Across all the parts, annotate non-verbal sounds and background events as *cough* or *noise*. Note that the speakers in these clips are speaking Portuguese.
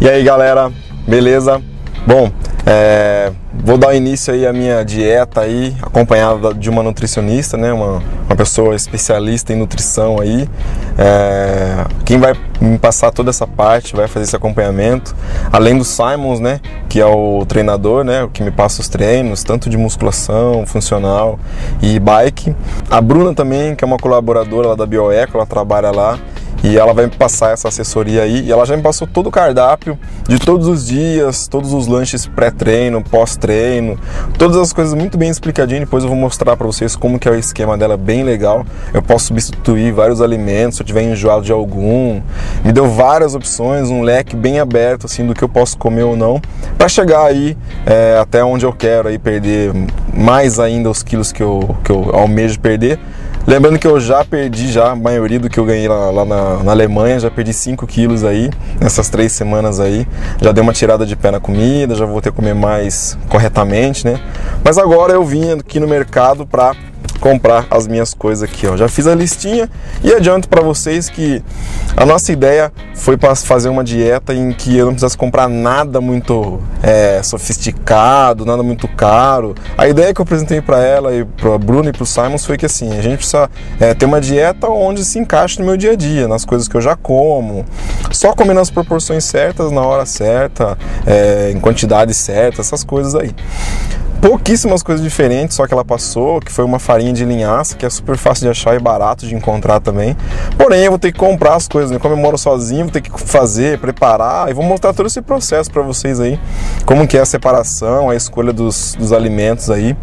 E aí galera, beleza? Bom, é, vou dar início aí à minha dieta aí, acompanhada de uma nutricionista, né? Uma, uma pessoa especialista em nutrição aí. É, quem vai me passar toda essa parte, vai fazer esse acompanhamento, além do Simons, né? Que é o treinador, né? Que me passa os treinos, tanto de musculação, funcional e bike. A Bruna também, que é uma colaboradora lá da Bioeco, ela trabalha lá e ela vai me passar essa assessoria aí e ela já me passou todo o cardápio de todos os dias, todos os lanches pré-treino, pós-treino, todas as coisas muito bem explicadinho. Depois eu vou mostrar para vocês como que é o esquema dela, bem legal. Eu posso substituir vários alimentos se eu tiver enjoado de algum. Me deu várias opções, um leque bem aberto assim do que eu posso comer ou não, para chegar aí é, até onde eu quero aí perder mais ainda os quilos que eu, que eu almejo perder Lembrando que eu já perdi já a maioria do que eu ganhei lá, lá na, na, Alemanha, já perdi 5 quilos aí, nessas três semanas aí. Já dei uma tirada de pé na comida, já vou ter que comer mais corretamente, né? Mas agora eu vim aqui no mercado para comprar as minhas coisas aqui, ó. Já fiz a listinha e adianto para vocês que a nossa ideia foi para fazer uma dieta em que eu não precisasse comprar nada muito é, sofisticado, nada muito caro. A ideia que eu apresentei para ela e para Bruno e para o Simons foi que assim a gente precisa é, ter uma dieta onde se encaixe no meu dia a dia, nas coisas que eu já como, só comendo nas proporções certas, na hora certa, é, em quantidade certa, essas coisas aí pouquíssimas coisas diferentes, só que ela passou, que foi uma farinha de linhaça, que é super fácil de achar e barato de encontrar também. Porém, eu vou ter que comprar as coisas, né? Como eu moro sozinho, vou ter que fazer, preparar e vou mostrar todo esse processo para vocês aí, como que é a separação, a escolha dos, dos alimentos aí.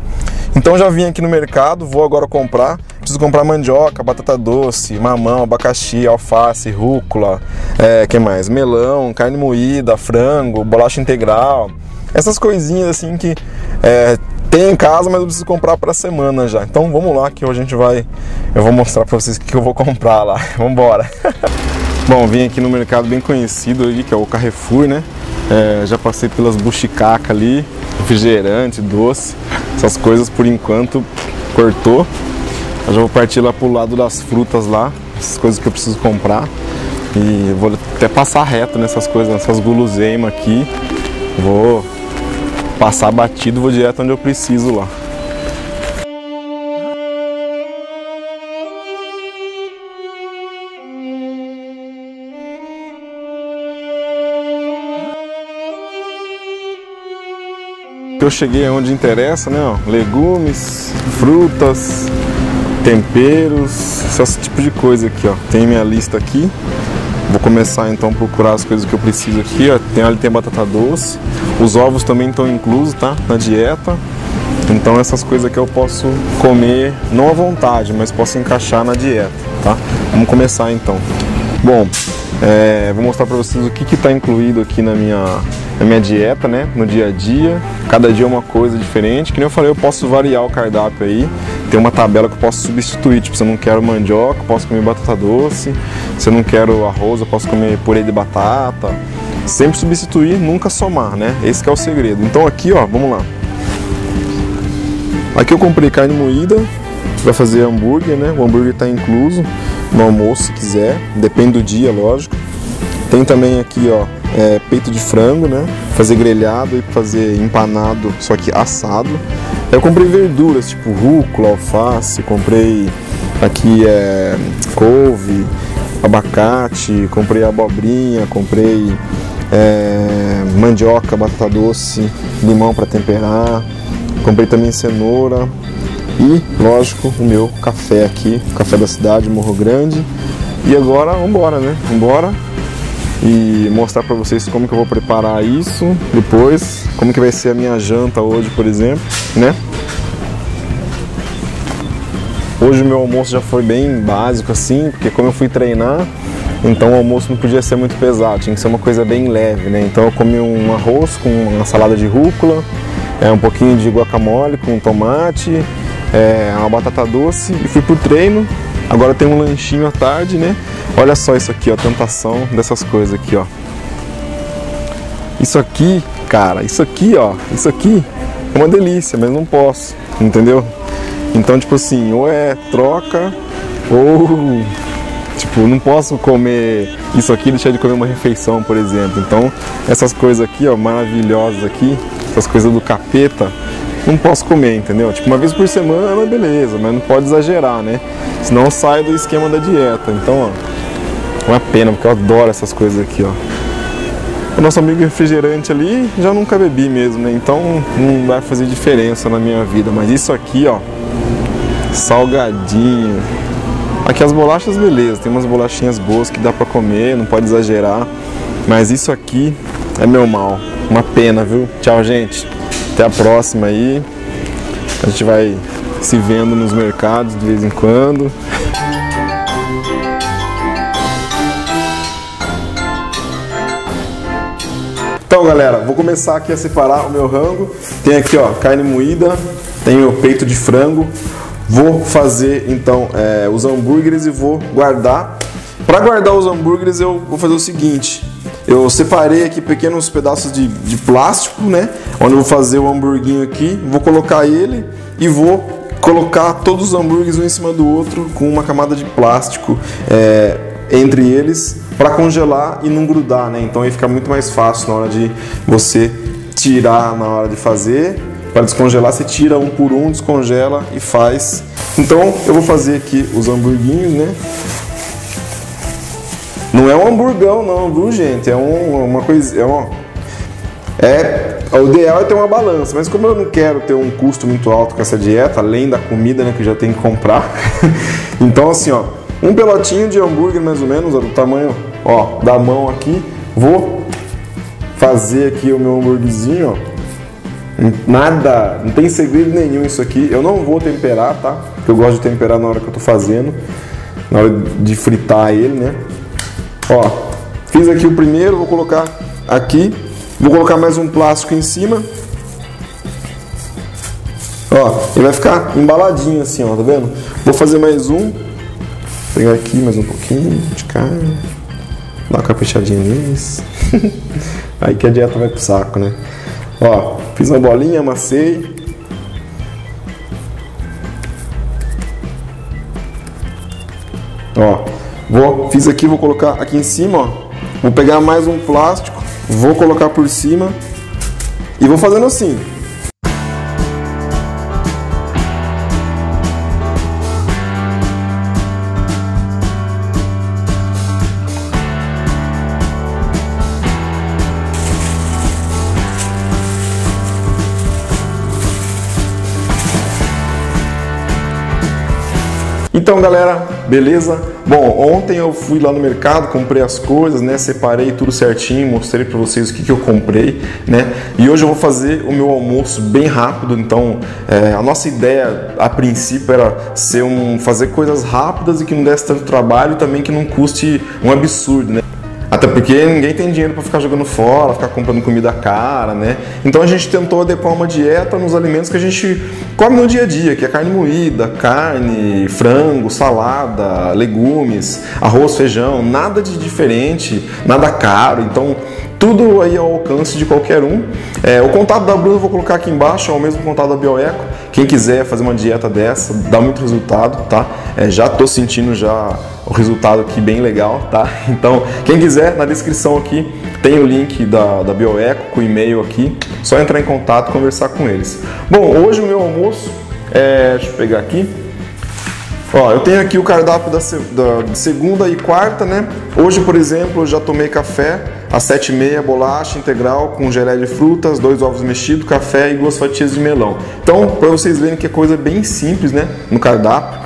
Então já vim aqui no mercado, vou agora comprar. Preciso comprar mandioca, batata doce, mamão, abacaxi, alface, rúcula, é, que mais? Melão, carne moída, frango, bolacha integral essas coisinhas assim que é, tem em casa, mas eu preciso comprar para semana já. Então vamos lá que hoje a gente vai, eu vou mostrar para vocês o que eu vou comprar lá. *laughs* Vamos embora. *laughs* Bom, vim aqui no mercado bem conhecido ali, que é o Carrefour, né? É, já passei pelas buchicaca ali, refrigerante, doce, essas coisas por enquanto cortou. Eu já vou partir lá pro lado das frutas lá, essas coisas que eu preciso comprar. E vou até passar reto nessas coisas, nessas guloseimas aqui. Vou passar batido, vou direto onde eu preciso lá. Eu cheguei onde interessa, né? Ó, legumes, frutas, temperos, esse tipo de coisa aqui, ó. Tem minha lista aqui. Vou começar então a procurar as coisas que eu preciso aqui. Ó. Tem, ali tem batata doce. Os ovos também estão inclusos, tá? Na dieta. Então essas coisas aqui eu posso comer não à vontade, mas posso encaixar na dieta, tá? Vamos começar então. Bom, é, vou mostrar para vocês o que está incluído aqui na minha, na minha dieta, né? No dia a dia. Cada dia é uma coisa diferente. Que nem eu falei, eu posso variar o cardápio aí. Tem uma tabela que eu posso substituir. Tipo, se eu não quero mandioca, eu posso comer batata doce. Se eu não quero arroz, eu posso comer purê de batata. Sempre substituir, nunca somar, né? Esse é o segredo. Então aqui, ó, vamos lá. Aqui eu comprei carne moída, vai fazer hambúrguer, né? O hambúrguer está incluso no almoço se quiser, depende do dia, lógico. Tem também aqui, ó, é, peito de frango, né? Fazer grelhado e fazer empanado, só que assado. Eu comprei verduras, tipo rúcula, alface, comprei aqui é, couve, abacate, comprei abobrinha, comprei é, mandioca, batata doce, limão para temperar, comprei também cenoura, e, lógico, o meu café aqui, café da cidade, Morro Grande. E agora, vamos embora, né? Vamos embora e mostrar para vocês como que eu vou preparar isso depois, como que vai ser a minha janta hoje, por exemplo, né? Hoje o meu almoço já foi bem básico assim, porque como eu fui treinar, então o almoço não podia ser muito pesado, tinha que ser uma coisa bem leve, né? Então eu comi um arroz com uma salada de rúcula, é, um pouquinho de guacamole com tomate, é, uma batata doce e fui pro treino. Agora tem um lanchinho à tarde, né? Olha só isso aqui, ó, tentação dessas coisas aqui, ó. Isso aqui, cara, isso aqui, ó, isso aqui é uma delícia, mas não posso, entendeu? Então, tipo assim, ou é troca ou Tipo, não posso comer isso aqui e deixar de comer uma refeição, por exemplo. Então, essas coisas aqui, ó, maravilhosas aqui, essas coisas do capeta, não posso comer, entendeu? Tipo, uma vez por semana, beleza, mas não pode exagerar, né? Senão sai do esquema da dieta. Então, ó, uma pena, porque eu adoro essas coisas aqui, ó. O nosso amigo refrigerante ali, já nunca bebi mesmo, né? Então, não vai fazer diferença na minha vida. Mas isso aqui, ó, salgadinho. Aqui as bolachas, beleza, tem umas bolachinhas boas que dá pra comer, não pode exagerar. Mas isso aqui é meu mal. Uma pena, viu? Tchau, gente. Até a próxima aí. A gente vai se vendo nos mercados de vez em quando. Então, galera, vou começar aqui a separar o meu rango. Tem aqui, ó, carne moída, tem o peito de frango. Vou fazer então é, os hambúrgueres e vou guardar. Para guardar os hambúrgueres, eu vou fazer o seguinte: eu separei aqui pequenos pedaços de, de plástico, né? Onde eu vou fazer o hamburguinho aqui, vou colocar ele e vou colocar todos os hambúrgueres um em cima do outro com uma camada de plástico é, entre eles para congelar e não grudar, né? Então aí fica muito mais fácil na hora de você tirar na hora de fazer. Para descongelar, você tira um por um, descongela e faz. Então eu vou fazer aqui os hamburguinhos, né? Não é um hamburgão não, viu gente? É um, uma coisa. É, uma, é o ideal é ter uma balança, mas como eu não quero ter um custo muito alto com essa dieta, além da comida né, que eu já tenho que comprar, *laughs* então assim, ó, um pelotinho de hambúrguer mais ou menos, ó, do tamanho ó, da mão aqui, vou fazer aqui o meu hambúrguerzinho, ó. Nada, não tem segredo nenhum isso aqui. Eu não vou temperar, tá? Porque eu gosto de temperar na hora que eu tô fazendo, na hora de fritar ele, né? Ó, fiz aqui o primeiro, vou colocar aqui. Vou colocar mais um plástico em cima. Ó, ele vai ficar embaladinho assim, ó, tá vendo? Vou fazer mais um. Vou pegar aqui mais um pouquinho de carne. Dar uma caprichadinha nisso. *laughs* Aí que a dieta vai pro saco, né? Ó, fiz uma bolinha, amassei. Ó, vou, fiz aqui, vou colocar aqui em cima, ó. Vou pegar mais um plástico, vou colocar por cima e vou fazendo assim. Então, galera, beleza? Bom, ontem eu fui lá no mercado, comprei as coisas, né? Separei tudo certinho, mostrei para vocês o que, que eu comprei, né? E hoje eu vou fazer o meu almoço bem rápido. Então, é, a nossa ideia a princípio era ser um fazer coisas rápidas e que não desse tanto trabalho também que não custe um absurdo, né? Até porque ninguém tem dinheiro para ficar jogando fora, ficar comprando comida cara, né? Então a gente tentou adequar uma dieta nos alimentos que a gente come no dia a dia, que é carne moída, carne, frango, salada, legumes, arroz, feijão, nada de diferente, nada caro. Então tudo aí ao alcance de qualquer um. É, o contato da Bruna eu vou colocar aqui embaixo, é o mesmo contato da Bioeco. Quem quiser fazer uma dieta dessa, dá muito resultado, tá? É, já tô sentindo já o resultado aqui bem legal, tá? *laughs* Então, quem quiser, na descrição aqui tem o link da, da Bioeco, o e-mail aqui, só entrar em contato e conversar com eles. Bom, hoje o meu almoço, é, deixa eu pegar aqui, Ó, eu tenho aqui o cardápio da, da, segunda e quarta, né? Hoje, por exemplo, eu já tomei café às sete e meia, bolacha integral com gelé de frutas, dois ovos mexidos, café e duas fatias de melão. Então, para vocês verem que é coisa bem simples, né? No cardápio.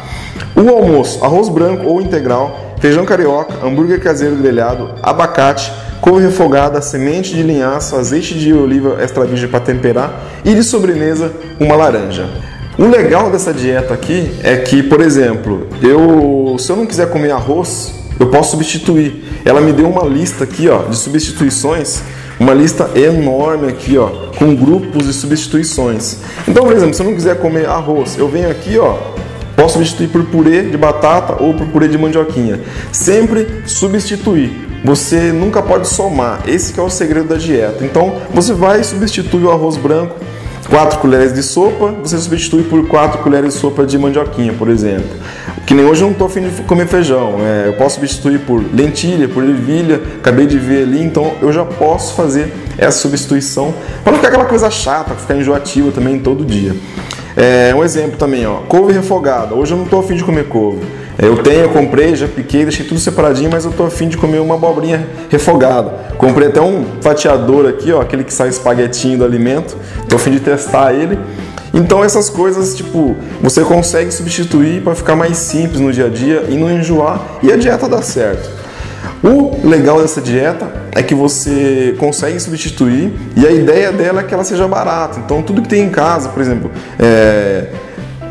O almoço, arroz branco ou integral, feijão carioca, hambúrguer caseiro grelhado, abacate, couve refogada, semente de linhaça, azeite de oliva extra virgem para temperar e de sobremesa uma laranja. O legal dessa dieta aqui é que, por exemplo, eu se eu não quiser comer arroz, eu posso substituir. Ela me deu uma lista aqui, ó, de substituições, uma lista enorme aqui, ó, com grupos de substituições. Então, por exemplo, se eu não quiser comer arroz, eu venho aqui, ó, posso substituir por purê de batata ou por purê de mandioquinha. Sempre substituir. Você nunca pode somar. Esse é o segredo da dieta. Então, você vai substituir o arroz branco 4 colheres de sopa, você substitui por 4 colheres de sopa de mandioquinha, por exemplo. Que nem hoje eu não estou afim de comer feijão. É, eu posso substituir por lentilha, por ervilha, acabei de ver ali, então eu já posso fazer essa substituição para não ficar aquela coisa chata, ficar enjoativa também todo dia. É, um exemplo também, ó, couve refogada. Hoje eu não estou afim de comer couve. É, eu tenho, eu comprei, já piquei, deixei tudo separadinho, mas eu estou afim de comer uma abobrinha refogada. Comprei até um fatiador aqui, ó, aquele que sai espaguetinho do alimento. Estou afim de testar ele. Então essas coisas, tipo, você consegue substituir para ficar mais simples no dia a dia e não enjoar e a dieta dá certo. O legal dessa dieta é que você consegue substituir e a ideia dela é que ela seja barata. Então tudo que tem em casa, por exemplo, é,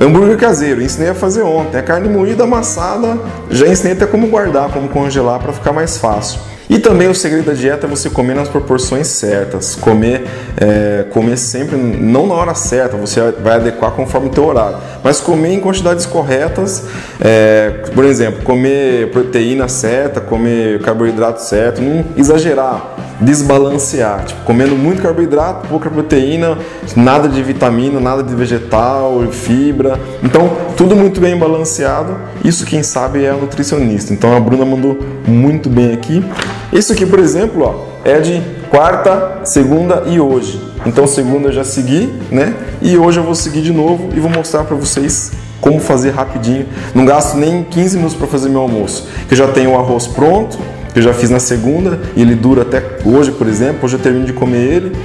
hambúrguer caseiro, ensinei a fazer ontem. A carne moída amassada, já ensinei até como guardar, como congelar para ficar mais fácil. E também o segredo da dieta é você comer nas proporções certas, comer, é, comer sempre, não na hora certa, você vai adequar conforme o teu horário, mas comer em quantidades corretas, é, por exemplo, comer proteína certa, comer carboidrato certo, não exagerar, desbalancear, tipo, comendo muito carboidrato, pouca proteína, nada de vitamina, nada de vegetal, fibra, então tudo muito bem balanceado, isso quem sabe é a nutricionista, então a Bruna mandou muito bem aqui. Isso aqui, por exemplo, ó, é de quarta, segunda e hoje. Então, segunda eu já segui, né? E hoje eu vou seguir de novo e vou mostrar para vocês como fazer rapidinho. Não gasto nem 15 minutos para fazer meu almoço. Que eu já tenho o arroz pronto, que eu já fiz na segunda e ele dura até hoje, por exemplo. Hoje eu termino de comer ele.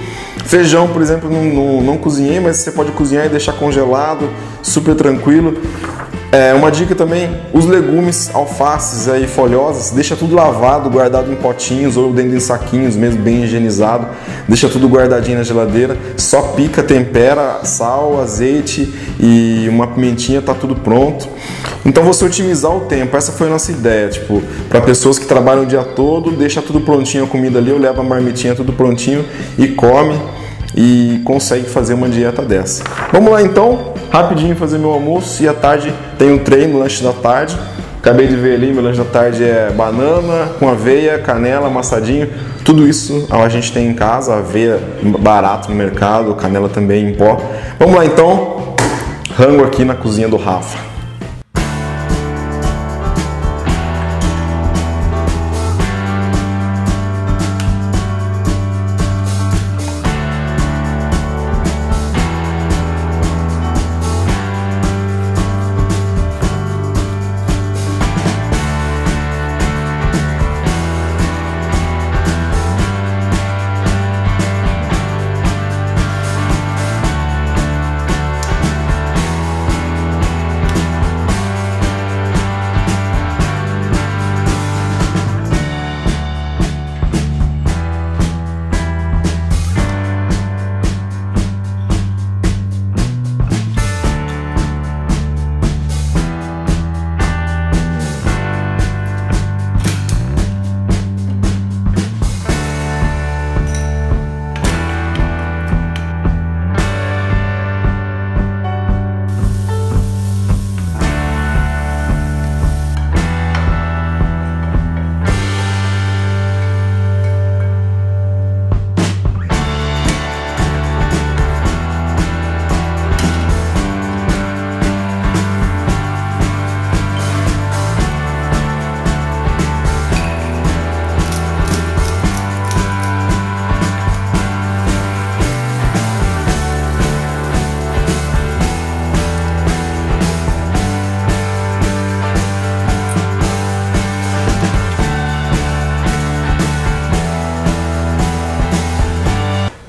Feijão, por exemplo, não, não, não cozinhei, mas você pode cozinhar e deixar congelado, super tranquilo. É, uma dica também, os legumes, alfaces aí folhosas, deixa tudo lavado, guardado em potinhos ou dentro de saquinhos mesmo, bem higienizado. Deixa tudo guardadinho na geladeira, só pica, tempera, sal, azeite e uma pimentinha, tá tudo pronto. Então você otimizar o tempo, essa foi a nossa ideia, tipo, para pessoas que trabalham o dia todo, deixa tudo prontinho a comida ali, eu levo a marmitinha tudo prontinho e come e consegue fazer uma dieta dessa. Vamos lá então, rapidinho fazer meu almoço e à tarde tem um treino, lanche da tarde. Acabei de ver ali, meu lanche da tarde é banana com aveia, canela, amassadinho. Tudo isso a gente tem em casa, aveia barato no mercado, canela também em pó. Vamos lá então, rango aqui na cozinha do Rafa.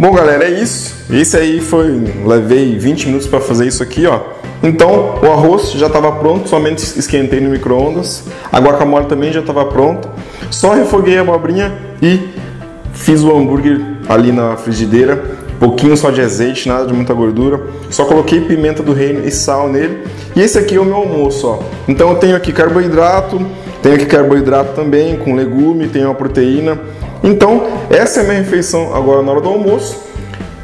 Bom, galera, é isso. Esse aí foi, levei 20 minutos para fazer isso aqui, ó. Então, o arroz já estava pronto, somente esquentei no micro-ondas. A guacamole também já estava pronta. Só refoguei a abobrinha e fiz o hambúrguer ali na frigideira. Pouquinho só de azeite, nada de muita gordura. Só coloquei pimenta do reino e sal nele. E esse aqui é o meu almoço, ó. Então eu tenho aqui carboidrato, tenho aqui carboidrato também com legume, tenho a proteína então, essa é a minha refeição agora na hora do almoço.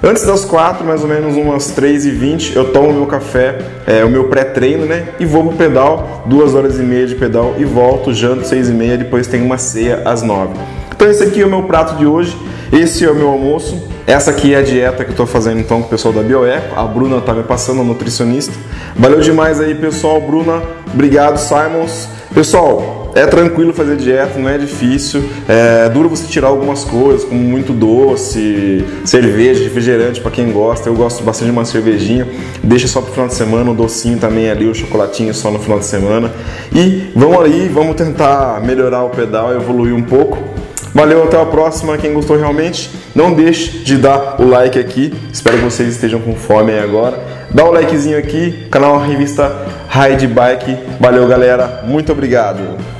Antes das quatro, mais ou menos umas 3 e 20 eu tomo meu café, é, o meu pré-treino, né? E vou pro pedal, duas horas e meia de pedal e volto, janto seis e meia, depois tem uma ceia às nove. Então esse aqui é o meu prato de hoje. esse é o meu almoço. Essa aqui é a dieta que eu tô fazendo então com o pessoal da Bioeco. A Bruna tá me passando, a nutricionista. Valeu demais aí, pessoal. Bruna, obrigado, Simons. Pessoal, é tranquilo fazer dieta, não é difícil. É duro você tirar algumas coisas, como muito doce, cerveja, refrigerante para quem gosta. Eu gosto bastante de uma cervejinha. Deixa só pro final de semana, o docinho também ali, o chocolatinho só no final de semana. E vamos aí, vamos tentar melhorar o pedal, evoluir um pouco. Valeu, até a próxima. Quem gostou realmente, não deixe de dar o like aqui. Espero que vocês estejam com fome aí agora. Dá o um likezinho aqui, canal Revista Ride Bike. Valeu, galera. Muito obrigado.